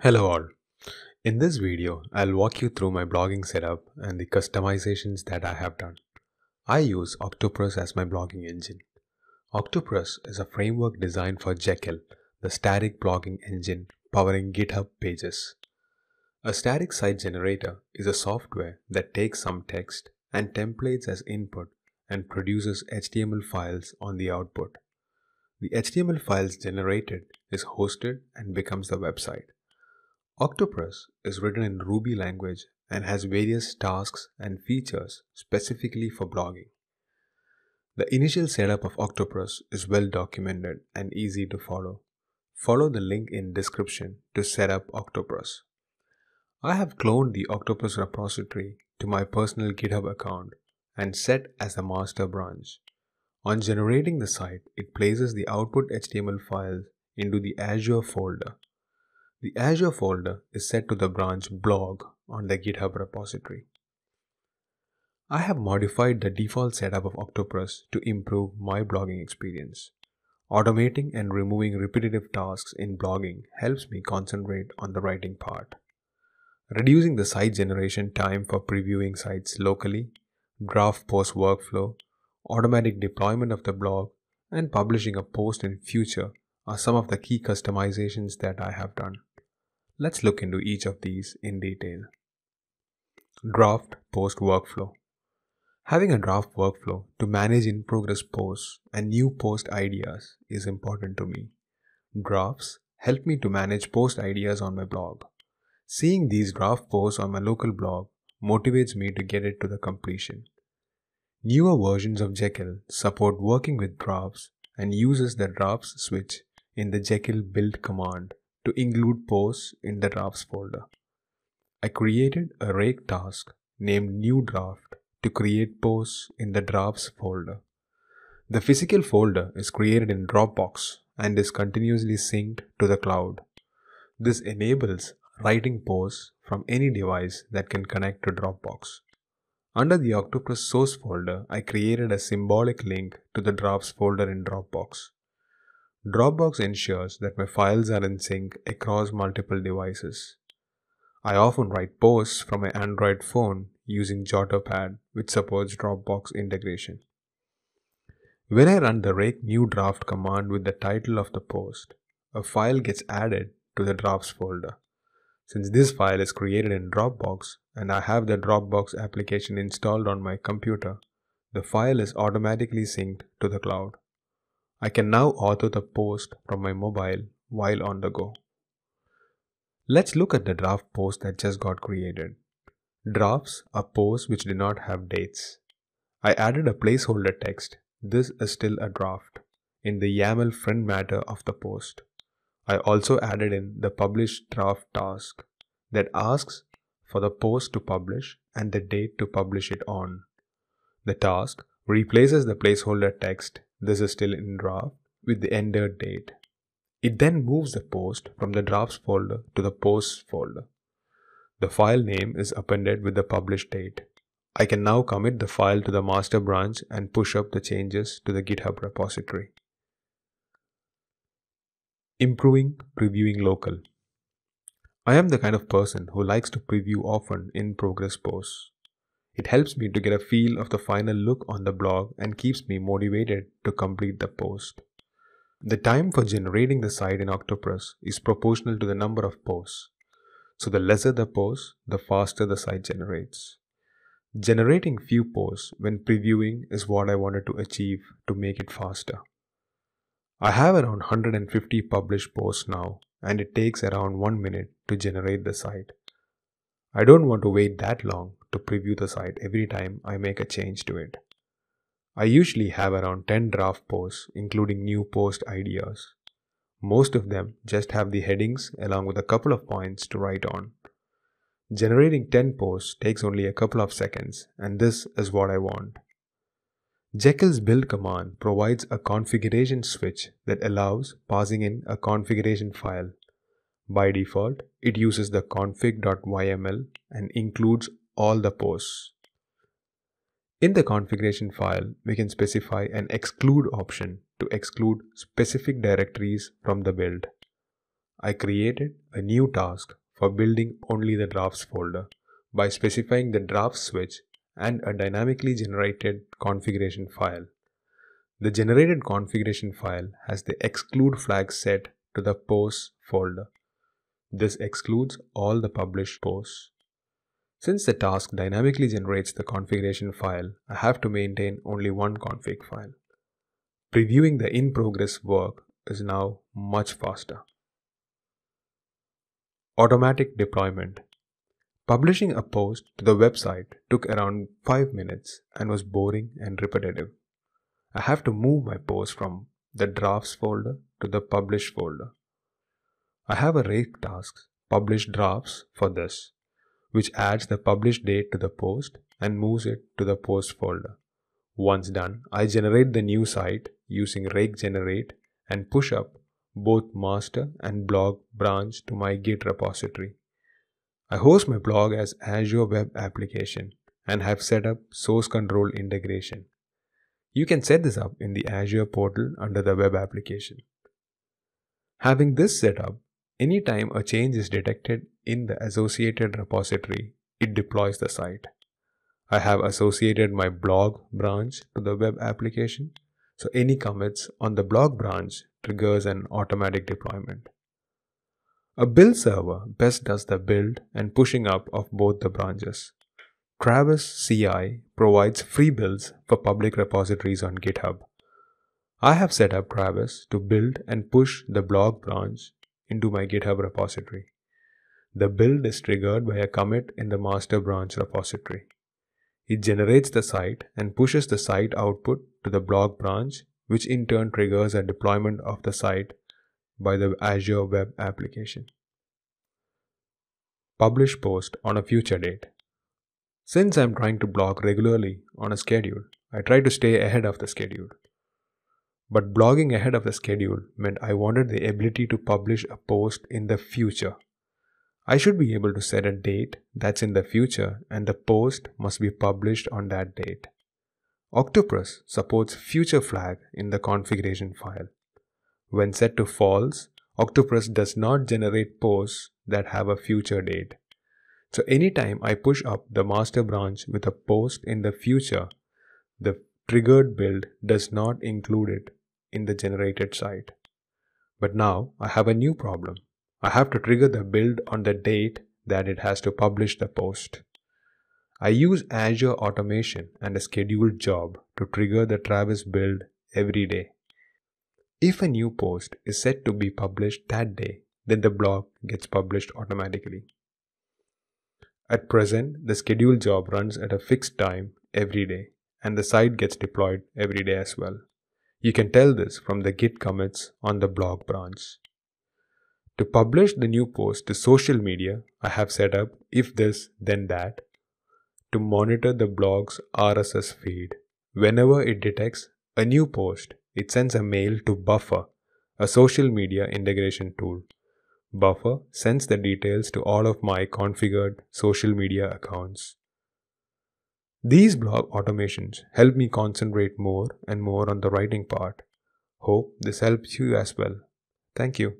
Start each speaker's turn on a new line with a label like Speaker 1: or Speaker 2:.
Speaker 1: Hello all. In this video, I'll walk you through my blogging setup and the customizations that I have done. I use Octopress as my blogging engine. Octopress is a framework designed for Jekyll, the static blogging engine powering GitHub pages. A static site generator is a software that takes some text and templates as input and produces HTML files on the output. The HTML files generated is hosted and becomes the website. Octopress is written in Ruby language and has various tasks and features specifically for blogging. The initial setup of Octopress is well documented and easy to follow. Follow the link in description to set up Octopress. I have cloned the Octopress repository to my personal GitHub account and set as a master branch. On generating the site, it places the output HTML files into the Azure folder the Azure folder is set to the branch blog on the GitHub repository. I have modified the default setup of Octopress to improve my blogging experience. Automating and removing repetitive tasks in blogging helps me concentrate on the writing part. Reducing the site generation time for previewing sites locally, draft post workflow, automatic deployment of the blog, and publishing a post in future are some of the key customizations that I have done. Let's look into each of these in detail. Draft Post Workflow Having a draft workflow to manage in progress posts and new post ideas is important to me. Drafts help me to manage post ideas on my blog. Seeing these draft posts on my local blog motivates me to get it to the completion. Newer versions of Jekyll support working with drafts and uses the drafts switch in the Jekyll build command to include posts in the drafts folder. I created a rake task named new draft to create posts in the drafts folder. The physical folder is created in Dropbox and is continuously synced to the cloud. This enables writing posts from any device that can connect to Dropbox. Under the Octopress source folder, I created a symbolic link to the drafts folder in Dropbox. Dropbox ensures that my files are in sync across multiple devices. I often write posts from my Android phone using JotterPad, which supports Dropbox integration. When I run the rake new draft command with the title of the post, a file gets added to the drafts folder. Since this file is created in Dropbox and I have the Dropbox application installed on my computer, the file is automatically synced to the cloud. I can now author the post from my mobile while on the go. Let's look at the draft post that just got created. Drafts are posts which do not have dates. I added a placeholder text, this is still a draft, in the YAML front matter of the post. I also added in the publish draft task that asks for the post to publish and the date to publish it on. The task replaces the placeholder text this is still in draft with the entered date. It then moves the post from the drafts folder to the posts folder. The file name is appended with the published date. I can now commit the file to the master branch and push up the changes to the GitHub repository. Improving previewing local. I am the kind of person who likes to preview often in progress posts. It helps me to get a feel of the final look on the blog and keeps me motivated to complete the post. The time for generating the site in Octopress is proportional to the number of posts. So the lesser the posts, the faster the site generates. Generating few posts when previewing is what I wanted to achieve to make it faster. I have around 150 published posts now and it takes around 1 minute to generate the site. I don't want to wait that long to preview the site every time I make a change to it. I usually have around 10 draft posts, including new post ideas. Most of them just have the headings along with a couple of points to write on. Generating 10 posts takes only a couple of seconds, and this is what I want. Jekyll's build command provides a configuration switch that allows passing in a configuration file by default, it uses the config.yml and includes all the posts. In the configuration file, we can specify an exclude option to exclude specific directories from the build. I created a new task for building only the drafts folder by specifying the draft switch and a dynamically generated configuration file. The generated configuration file has the exclude flag set to the posts folder. This excludes all the published posts. Since the task dynamically generates the configuration file, I have to maintain only one config file. Previewing the in-progress work is now much faster. Automatic deployment. Publishing a post to the website took around 5 minutes and was boring and repetitive. I have to move my post from the drafts folder to the publish folder. I have a rake task publish drafts for this, which adds the publish date to the post and moves it to the post folder. Once done, I generate the new site using rake generate and push up both master and blog branch to my Git repository. I host my blog as Azure Web Application and have set up source control integration. You can set this up in the Azure portal under the web application. Having this set up, anytime a change is detected in the associated repository, it deploys the site. I have associated my blog branch to the web application, so any commits on the blog branch triggers an automatic deployment. A build server best does the build and pushing up of both the branches. Travis CI provides free builds for public repositories on GitHub. I have set up Travis to build and push the blog branch into my GitHub repository. The build is triggered by a commit in the master branch repository. It generates the site and pushes the site output to the blog branch, which in turn triggers a deployment of the site by the Azure Web Application. Publish post on a future date. Since I'm trying to blog regularly on a schedule, I try to stay ahead of the schedule. But blogging ahead of the schedule meant I wanted the ability to publish a post in the future. I should be able to set a date that's in the future and the post must be published on that date. Octopress supports future flag in the configuration file. When set to false, Octopress does not generate posts that have a future date. So anytime I push up the master branch with a post in the future, the triggered build does not include it in the generated site. But now I have a new problem. I have to trigger the build on the date that it has to publish the post. I use Azure Automation and a scheduled job to trigger the Travis build every day. If a new post is set to be published that day, then the blog gets published automatically. At present, the scheduled job runs at a fixed time every day, and the site gets deployed every day as well. You can tell this from the git commits on the blog branch. To publish the new post to social media, I have set up if this then that to monitor the blog's RSS feed. Whenever it detects a new post, it sends a mail to Buffer, a social media integration tool. Buffer sends the details to all of my configured social media accounts. These blog automations help me concentrate more and more on the writing part. Hope this helps you as well. Thank you.